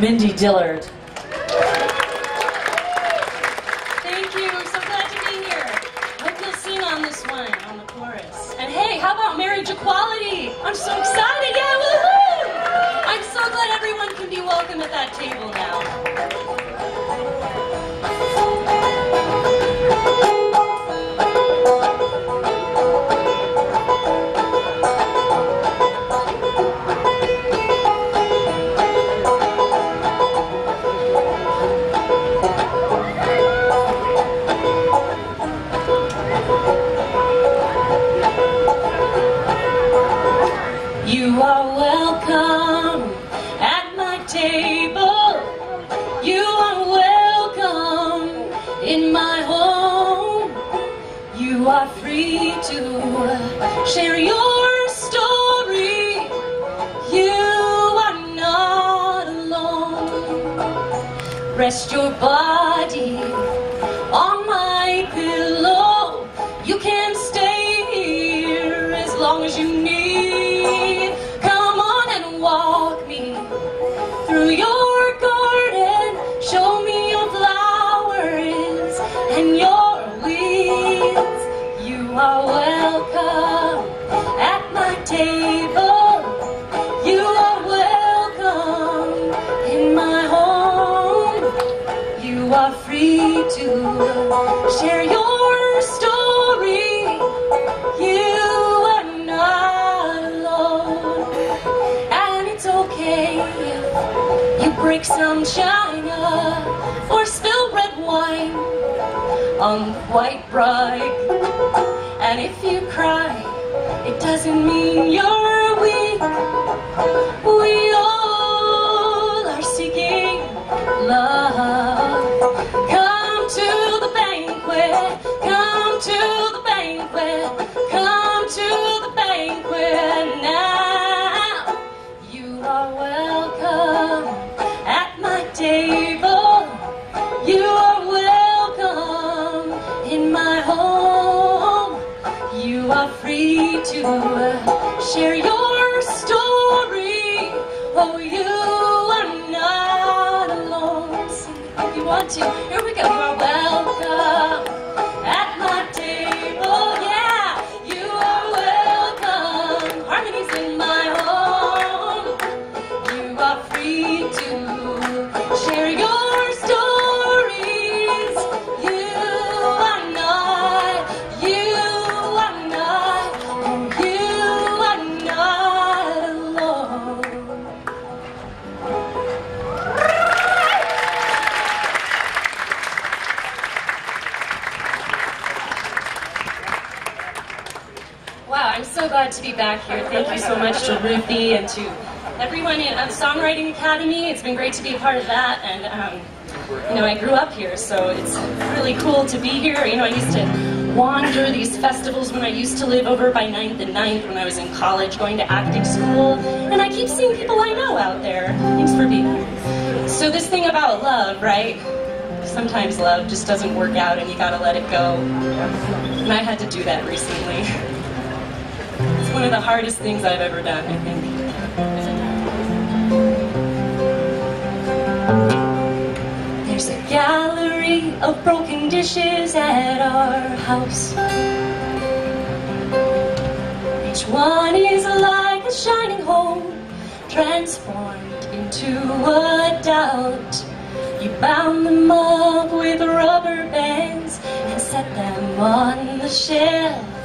Mindy Dillard. Thank you. We're so glad to be here. Hope you'll sing on this one, on the chorus. And hey, how about marriage equality? I'm so excited. Share your story. You are not alone. Rest your body on my pillow. You can stay here as long as you need. Come on and walk me through your share your story. You are not alone. And it's okay you break some china or spill red wine on white bride. And if you cry, it doesn't mean you're to share your story. Oh, you are not alone. If you want to. Here we go. Glad to be back here. Thank you so much to Ruthie and to everyone um, Songwriting Academy. It's been great to be a part of that. And, um, you know, I grew up here, so it's really cool to be here. You know, I used to wander these festivals when I used to live over by 9th and 9th when I was in college going to acting school. And I keep seeing people I know out there. Thanks for being here. So, this thing about love, right? Sometimes love just doesn't work out and you gotta let it go. And I had to do that recently. Of the hardest things I've ever done, I think. There's a gallery of broken dishes at our house. Each one is like a shining hole, transformed into a doubt. You bound them up with rubber bands and set them on the shelf.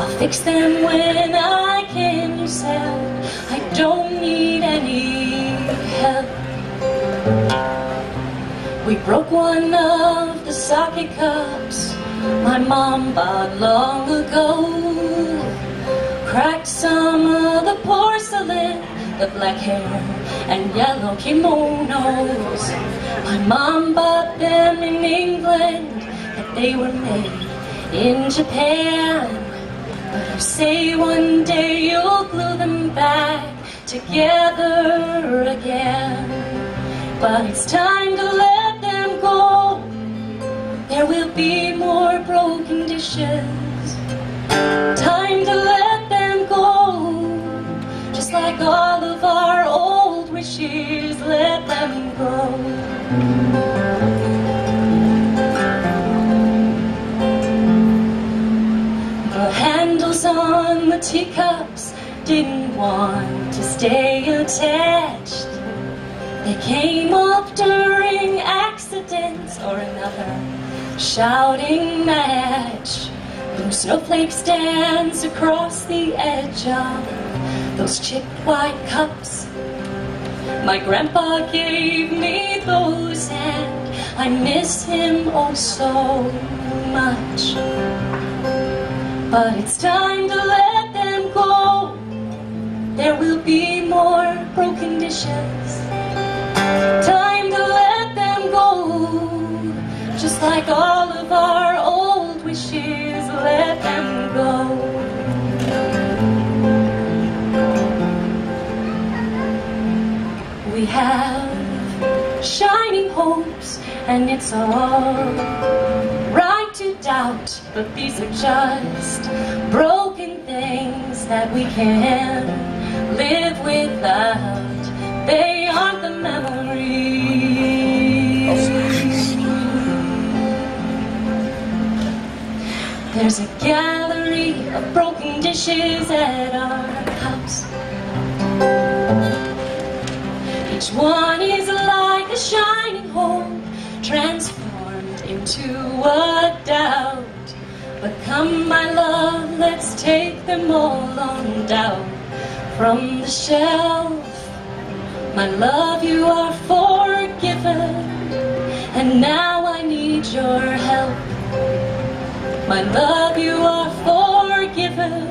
I'll fix them when I can, you said. I don't need any help. We broke one of the sake cups my mom bought long ago. Cracked some of the porcelain, the black hair and yellow kimonos. My mom bought them in England, but they were made in Japan. But you say one day you'll glue them back together again. But it's time to let them go. There will be more broken dishes. On the teacups didn't want to stay attached. They came off during accidents or another shouting match. Blue snowflakes dance across the edge of those chipped white cups. My grandpa gave me those and I miss him oh so much. But it's time dishes. Time to let them go. Just like all of our old wishes, let them go. We have shining hopes, and it's all right to doubt, but these are just broken things that we can live without. They aren't the memories. There's a gallery of broken dishes at our house. Each one is like a shining hope, transformed into a doubt. But come, my love, let's take them all on down from the shelf. My love, you are forgiven, and now I need your help. My love, you are forgiven,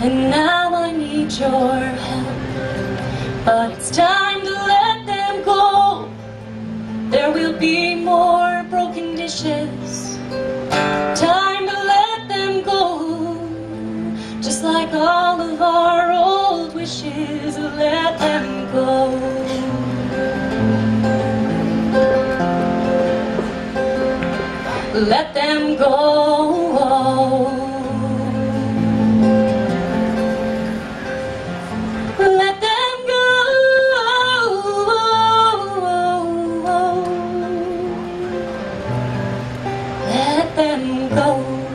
and now I need your help. But it's time to let them go. There will be more broken dishes. Let them go. Let them go. Let them go. Let them go.